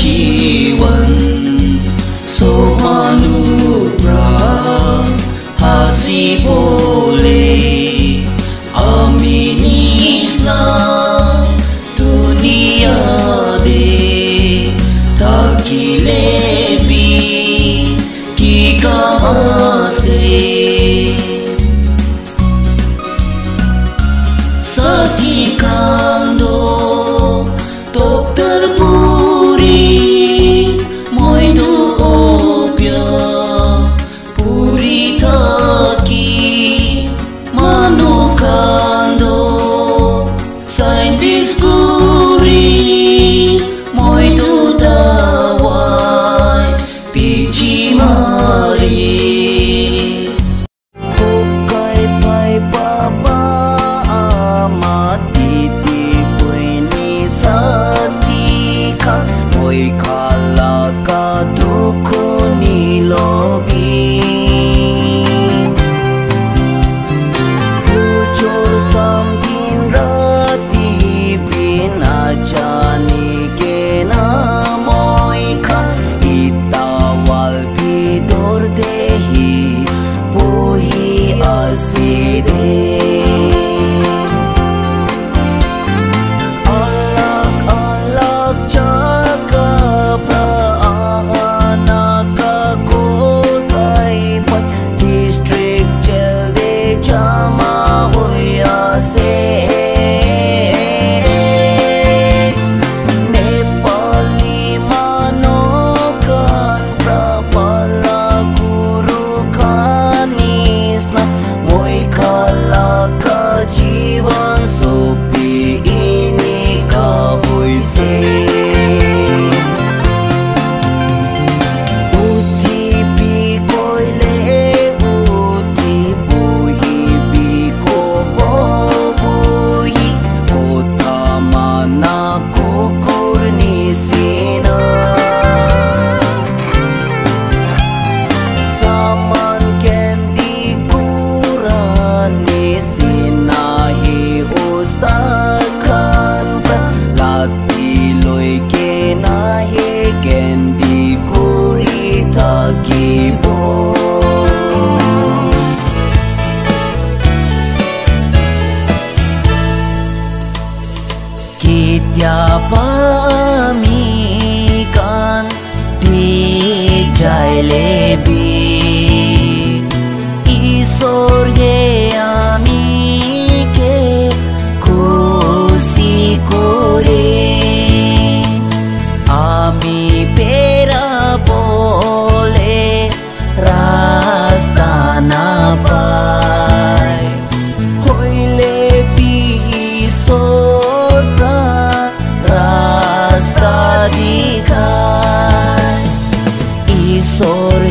jiwan so manubra hasibo. का तू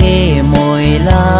hề mồi lai